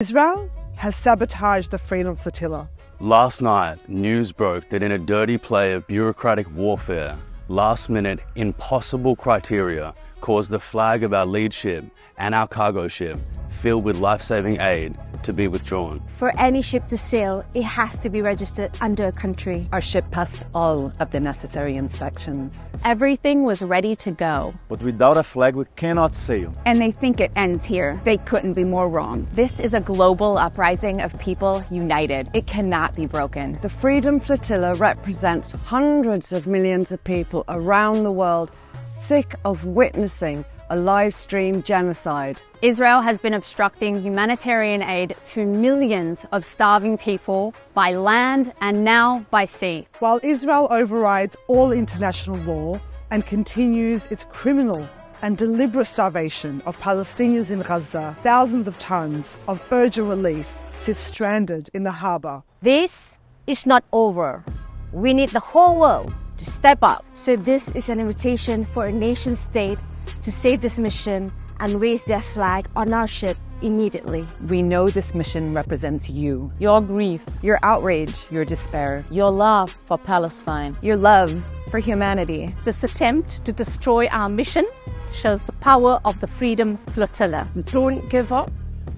Israel has sabotaged the Freedom Flotilla. Last night, news broke that in a dirty play of bureaucratic warfare, last minute impossible criteria caused the flag of our lead ship and our cargo ship, filled with life saving aid, to be withdrawn. For any ship to sail, it has to be registered under a country. Our ship passed all of the necessary inspections. Everything was ready to go. But without a flag, we cannot sail. And they think it ends here. They couldn't be more wrong. This is a global uprising of people united. It cannot be broken. The Freedom Flotilla represents hundreds of millions of people around the world sick of witnessing a live stream genocide. Israel has been obstructing humanitarian aid to millions of starving people by land and now by sea. While Israel overrides all international law and continues its criminal and deliberate starvation of Palestinians in Gaza, thousands of tons of urgent relief sit stranded in the harbour. This is not over. We need the whole world to step up. So, this is an invitation for a nation state to save this mission and raise their flag on our ship immediately. We know this mission represents you, your grief, your outrage, your despair, your love for Palestine, your love for humanity. This attempt to destroy our mission shows the power of the Freedom Flotilla. Don't give up.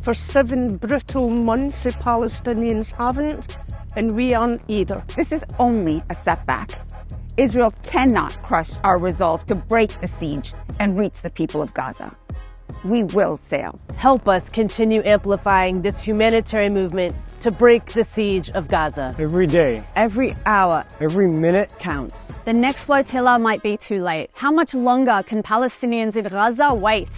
For seven brutal months, the Palestinians haven't, and we aren't either. This is only a setback. Israel cannot crush our resolve to break the siege and reach the people of Gaza. We will sail. Help us continue amplifying this humanitarian movement to break the siege of Gaza. Every day, every hour, every minute counts. The next flotilla might be too late. How much longer can Palestinians in Gaza wait?